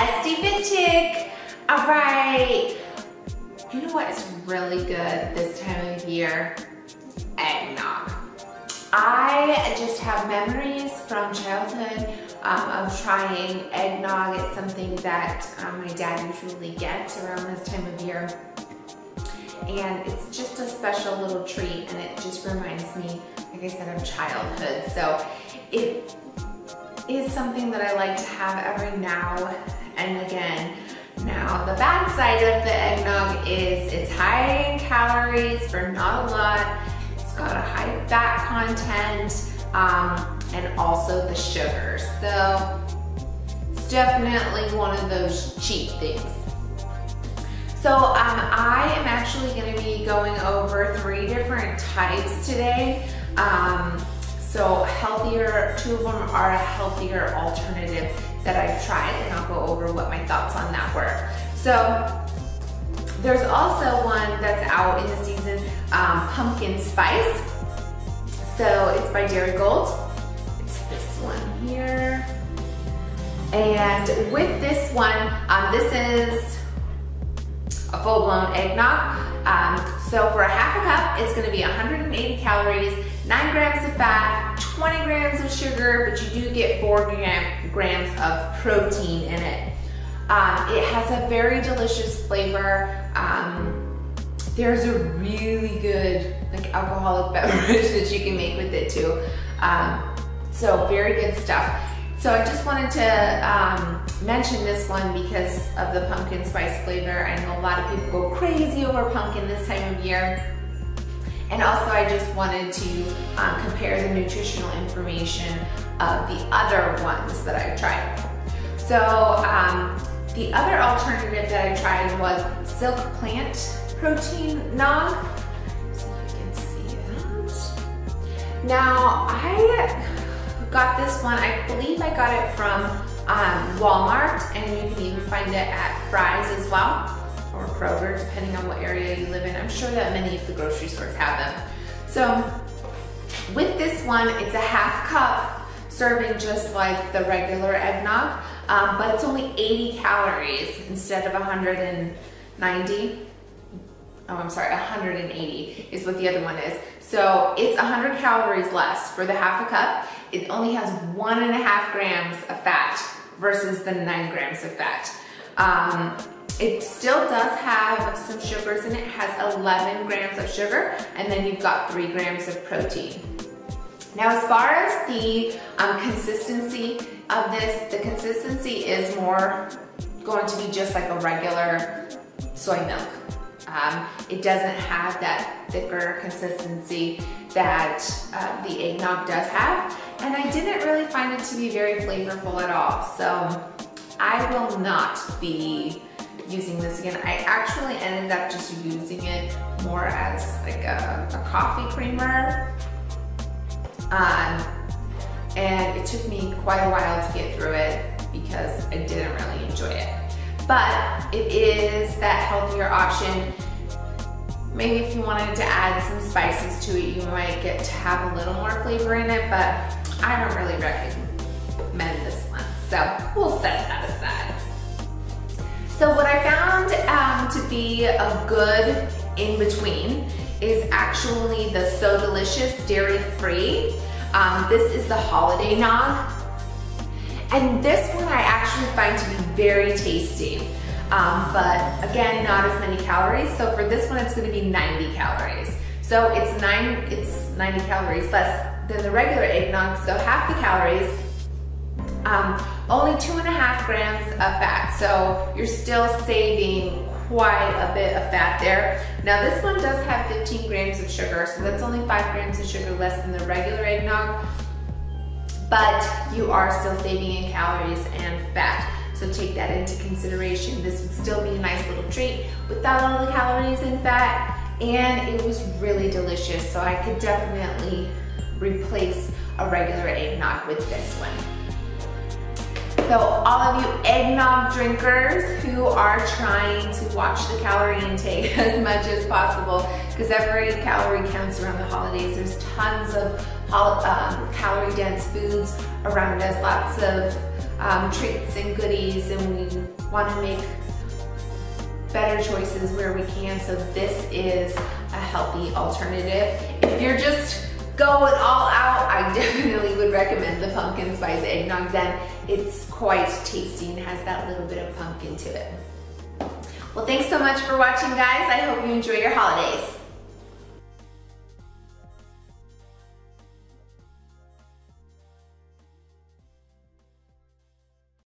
Esti All right. You know what is really good this time of year? Eggnog. I just have memories from childhood um, of trying eggnog. It's something that um, my dad usually gets around this time of year. And it's just a special little treat and it just reminds me, like I said, of childhood. So it is something that I like to have every now and again. Now, the bad side of the eggnog is it's high in calories for not a lot. It's got a high fat content um, and also the sugar. So it's definitely one of those cheap things. So um, I am actually gonna be going over three different types today. Um, so healthier, two of them are a healthier alternative that I've tried and I'll go over what my thoughts on that were. So there's also one that's out in the season, um, pumpkin spice. So it's by Darigold. It's this one here. And with this one, um, this is a full-blown eggnog. Um, so for a half a cup, it's gonna be 180 calories, 9 grams of fat, 20 grams of sugar, but you do get 4 gram, grams of protein in it. Um, it has a very delicious flavor. Um, there's a really good like alcoholic beverage that you can make with it too. Um, so very good stuff. So I just wanted to um, mention this one because of the pumpkin spice flavor. I know a lot of people go crazy over pumpkin this time of year. And also I just wanted to um, compare the nutritional information of the other ones that I've tried. So um, the other alternative that I tried was silk plant protein nog. So you can see that. Now I got this one, I believe I got it from um, Walmart and you can even find it at Fry's as well or Kroger, depending on what area you live in. I'm sure that many of the grocery stores have them. So with this one, it's a half cup serving just like the regular eggnog, um, but it's only 80 calories instead of 190. Oh, I'm sorry, 180 is what the other one is. So it's 100 calories less for the half a cup. It only has one and a half grams of fat versus the nine grams of fat. Um, it still does have some sugars in it. It has 11 grams of sugar, and then you've got three grams of protein. Now, as far as the um, consistency of this, the consistency is more going to be just like a regular soy milk. Um, it doesn't have that thicker consistency that uh, the eggnog does have. And I didn't really find it to be very flavorful at all. So I will not be using this again. I actually ended up just using it more as like a, a coffee creamer. Um, and it took me quite a while to get through it because I didn't really enjoy it. But it is that healthier option. Maybe if you wanted to add some spices to it, you might get to have a little more flavor in it, but I don't really recommend this one. So we'll set that. So what I found um, to be a good in-between is actually the So Delicious Dairy Free. Um, this is the Holiday Nog. And this one I actually find to be very tasty. Um, but again, not as many calories. So for this one, it's gonna be 90 calories. So it's nine, it's 90 calories less than the regular eggnog, so half the calories, um, only two and a half grams of fat. So you're still saving quite a bit of fat there. Now this one does have 15 grams of sugar, so that's only five grams of sugar less than the regular eggnog, but you are still saving in calories and fat. So take that into consideration. This would still be a nice little treat without all the calories and fat, and it was really delicious. So I could definitely replace a regular eggnog with this one. So all of you eggnog drinkers who are trying to watch the calorie intake as much as possible, because every calorie counts around the holidays. There's tons of um, calorie dense foods around us, lots of um, treats and goodies and we want to make better choices where we can. So this is a healthy alternative. If you're just going all out, I definitely would recommend the pumpkin spice eggnog then. It's quite tasty and has that little bit of pumpkin to it. Well, thanks so much for watching, guys. I hope you enjoy your holidays.